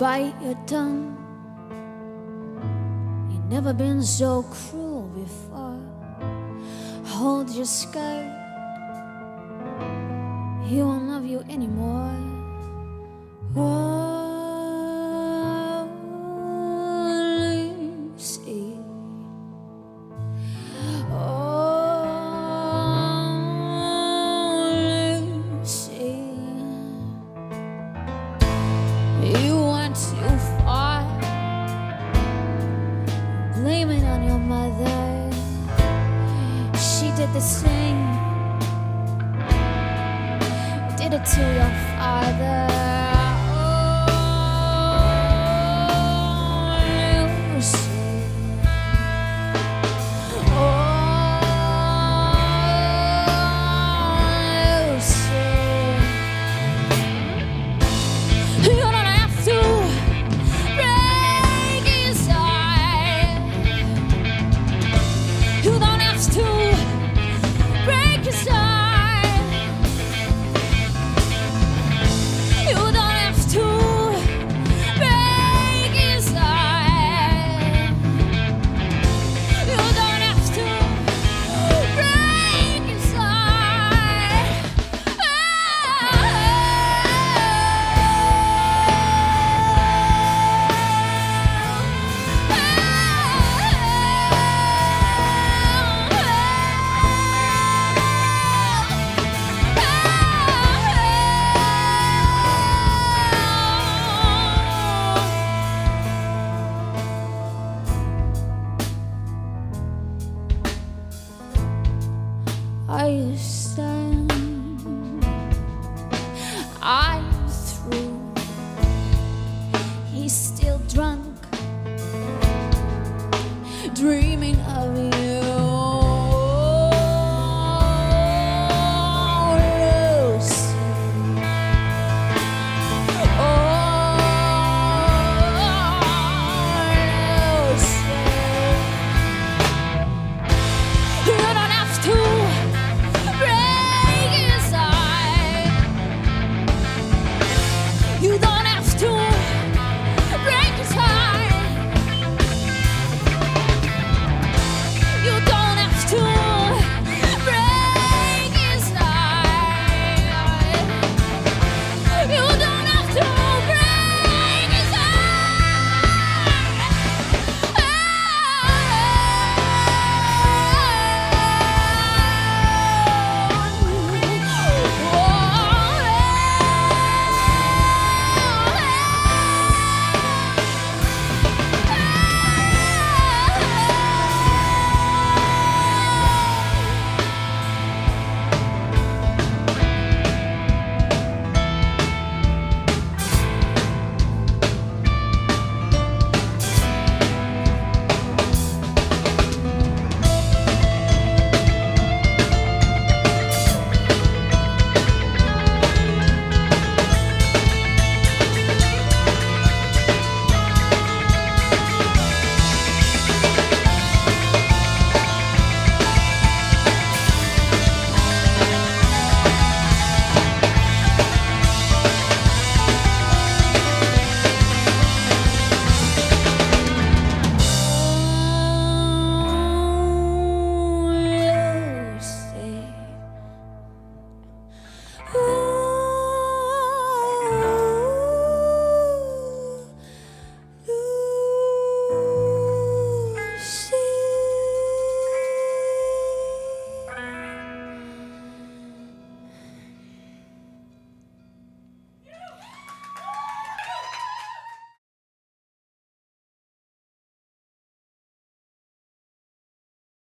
bite your tongue. You've never been so cruel before. Hold your skirt. He won't love you anymore. She did the same. Did it to your father. I'm through. He's still drunk, dreaming of you.